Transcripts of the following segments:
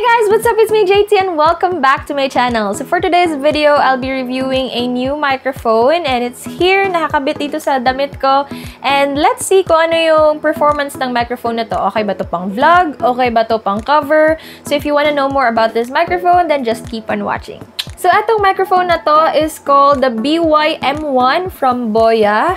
guys! What's up? It's me, JT, and welcome back to my channel. So for today's video, I'll be reviewing a new microphone and it's here, nakakabit dito sa damit ko. And let's see kung ano yung performance ng microphone na to. Okay ba to pang vlog? Okay ba to pang cover? So if you wanna know more about this microphone, then just keep on watching. So itong microphone na to is called the BY-M1 from Boya.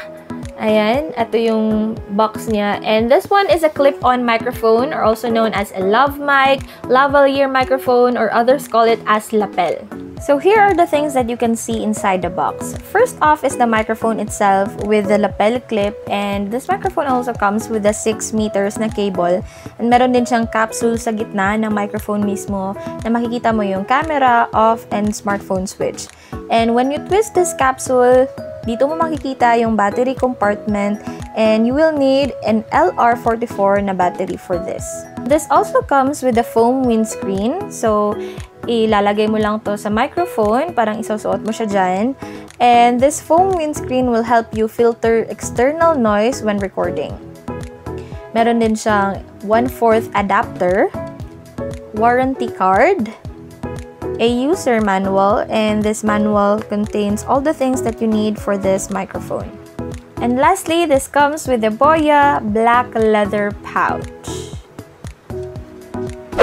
Ayan, ito yung box niya. And this one is a clip-on microphone or also known as a lav mic, lavalier microphone, or others call it as lapel. So here are the things that you can see inside the box. First off is the microphone itself with the lapel clip and this microphone also comes with a 6 meters na cable and meron din siyang capsule sa gitna ng microphone mismo na makikita mo yung camera, off, and smartphone switch. And when you twist this capsule, dito mo makikita yung battery compartment and you will need an LR44 na battery for this. This also comes with a foam windscreen. So, ilalagay mo lang to sa microphone, parang isusuot mo siya dyan. And this foam windscreen will help you filter external noise when recording. Meron din siyang 1/4 adapter, warranty card, a user manual, and this manual contains all the things that you need for this microphone. And lastly, this comes with the Boya black leather pouch.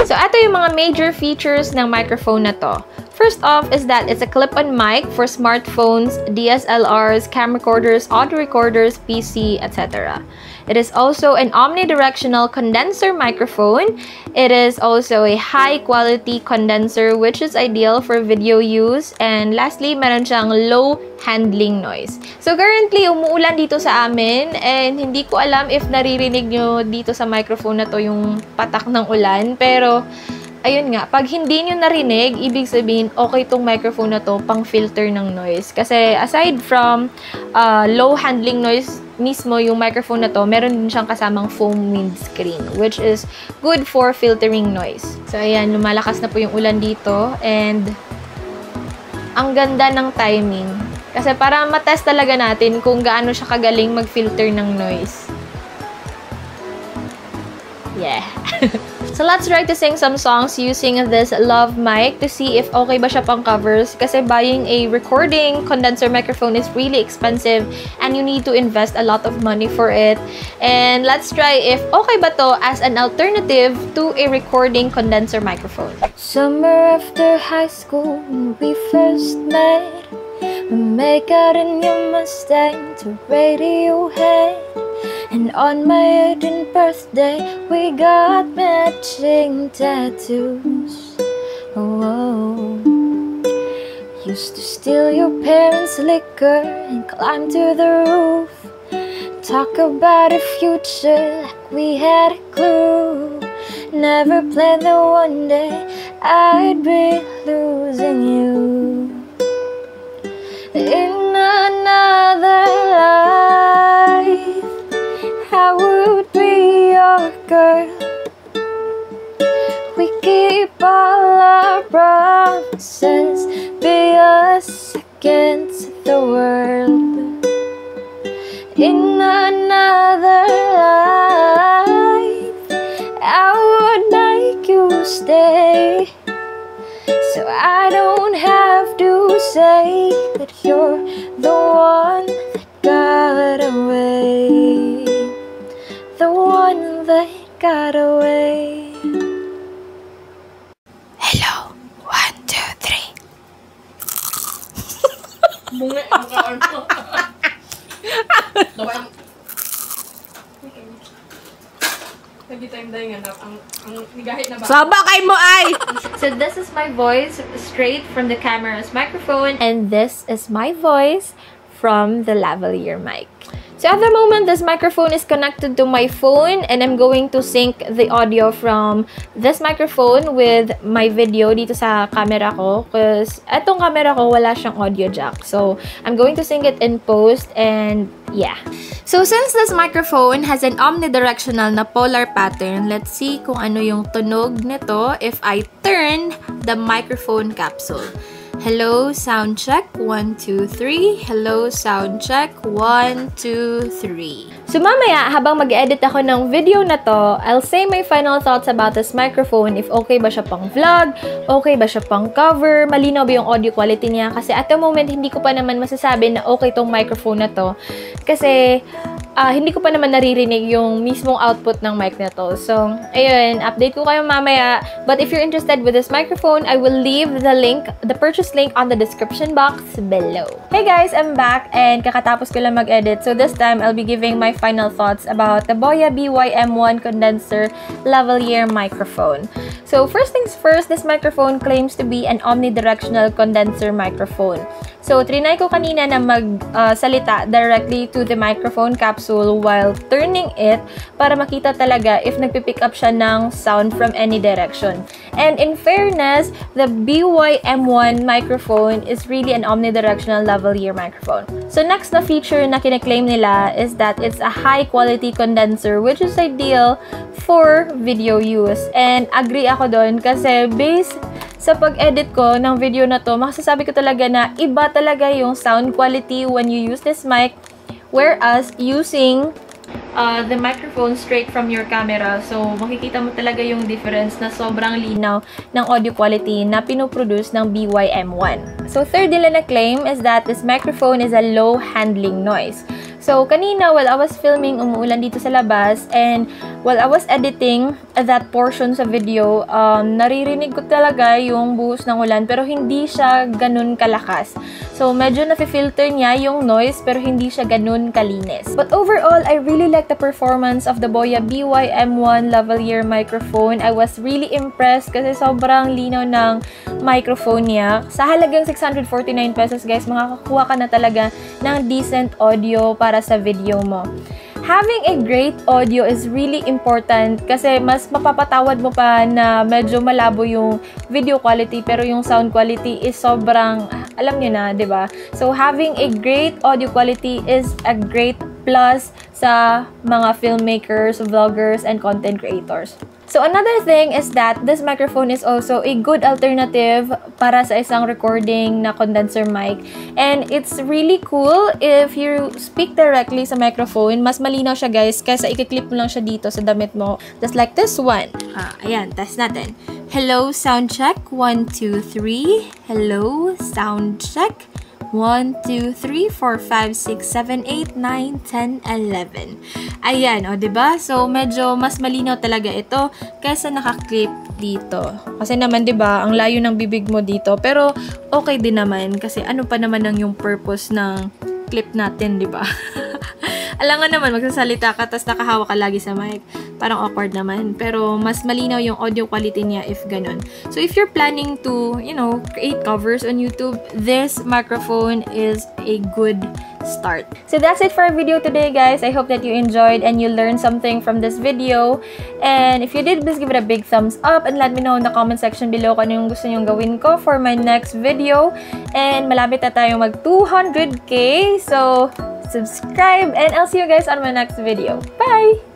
So, ito yung mga major features ng microphone na to. First off is that it's a clip-on mic for smartphones, DSLRs, camcorders, audio recorders, PC, etc. It is also an omnidirectional condenser microphone. It is also a high-quality condenser which is ideal for video use. And lastly, meron siyang low handling noise. So currently, umuulan dito sa amin and hindi ko alam if naririnig nyo dito sa microphone na to yung patak ng ulan. Pero ayun nga, pag hindi nyo narinig, ibig sabihin, okay tong microphone na to pang filter ng noise. Kasi aside from uh, low handling noise mismo yung microphone na to, meron din siyang kasamang foam windscreen, which is good for filtering noise. So ayan, lumalakas na po yung ulan dito and ang ganda ng timing. Kasi para matest talaga natin kung gaano siya kagaling mag-filter ng noise. Yeah. So, let's try to sing some songs using this love mic to see if okay ba siya pang covers. Kasi buying a recording condenser microphone is really expensive and you need to invest a lot of money for it. And let's try if okay ba to as an alternative to a recording condenser microphone. Summer after high school we first met We make out in your Mustang to Radiohead and on my 18th birthday, we got matching tattoos. Oh, used to steal your parents' liquor and climb to the roof. Talk about a future like we had a clue. Never planned that one day I'd be be a second to the world. In another life, I would make you stay. So I don't have to say that you're the one that got away the one that got away. Bunga ang kaan time dahil nga ang ang nigahit na ba? Saba kay mo ay! so this is my voice straight from the camera's microphone and this is my voice from the lavalier mic. So at the moment, this microphone is connected to my phone and I'm going to sync the audio from this microphone with my video dito sa camera ko because etong camera ko wala siyang audio jack. So I'm going to sync it in post and yeah. So since this microphone has an omnidirectional na polar pattern, let's see kung ano yung tunog nito if I turn the microphone capsule. Hello, sound check. One, two, three. Hello, sound check. One, two, three. So mamaya, habang mag-edit ako ng video na to, I'll say my final thoughts about this microphone. If okay ba siya pang vlog, okay ba siya pang cover, malinaw ba yung audio quality niya. Kasi at the moment, hindi ko pa naman masasabi na okay tong microphone na to. Kasi uh, hindi ko pa naman naririnig yung mismong output ng mic na to. So, ayun, update ko kayo mamaya. But if you're interested with this microphone, I will leave the link, the purchase link on the description box below. Hey guys, I'm back and kakatapos ko lang mag-edit. So this time, I'll be giving my final thoughts about the Boya BY-M1 condenser lavalier microphone. So first things first, this microphone claims to be an omnidirectional condenser microphone. So, trinay ko kanina na magsalita uh, directly to the microphone capsule while turning it para makita talaga if nagpipick up siya ng sound from any direction. And in fairness, the BY-M1 microphone is really an omnidirectional lavalier microphone. So, next na feature na kine-claim nila is that it's a high-quality condenser which is ideal for video use. And agree ako doon kasi based sa pag-edit ko ng video na to, masasabi ko talaga na iba talaga yung sound quality when you use this mic. Whereas, using uh, the microphone straight from your camera. So, makikita mo talaga yung difference na sobrang linaw ng audio quality na pinoproduce ng BYM1. So, third nila na claim is that this microphone is a low handling noise. So, kanina, while I was filming, umuulan dito sa labas, and while I was editing that portion sa video, um, naririnig ko talaga yung buhos ng ulan, pero hindi siya ganun kalakas. So, medyo nafe-filter niya yung noise, pero hindi siya ganun kalinis. But overall, I really like the performance of the Boya BY-M1 lavalier microphone. I was really impressed kasi sobrang linaw ng microphone niya. Sa halagang 649 pesos, guys, makakakuha ka na talaga ng decent audio para sa video mo. Having a great audio is really important kasi mas mapapatawad mo pa na medyo malabo yung video quality pero yung sound quality is sobrang, alam niyo na, di ba? So, having a great audio quality is a great plus sa mga filmmakers, vloggers, and content creators. So another thing is that this microphone is also a good alternative para sa isang recording na condenser mic. And it's really cool if you speak directly sa microphone. Mas malinaw siya guys kaysa ikiklip mo lang siya dito sa damit mo. Just like this one. Ah, ayan, test natin. Hello, sound check. 1, 2, 3. Hello, sound check. 1, 2, 3, 4, 5, 6, 7, 8, 9, 10, 11. Ayan, o, ba diba? So, medyo mas malinaw talaga ito kaysa nakaklip dito. Kasi naman, ba diba, ang layo ng bibig mo dito. Pero, okay din naman kasi ano pa naman ang yung purpose ng clip natin, ba diba? Alam nga naman, magsasalita ka, tapos nakahawa ka lagi sa mic. Parang awkward naman. Pero, mas malinaw yung audio quality niya if ganun. So, if you're planning to, you know, create covers on YouTube, this microphone is a good start. So, that's it for our video today, guys. I hope that you enjoyed and you learned something from this video. And if you did, please give it a big thumbs up and let me know in the comment section below kung ano yung gusto nyong gawin ko for my next video. And malapit na tayo mag 200k. So, subscribe, and I'll see you guys on my next video. Bye!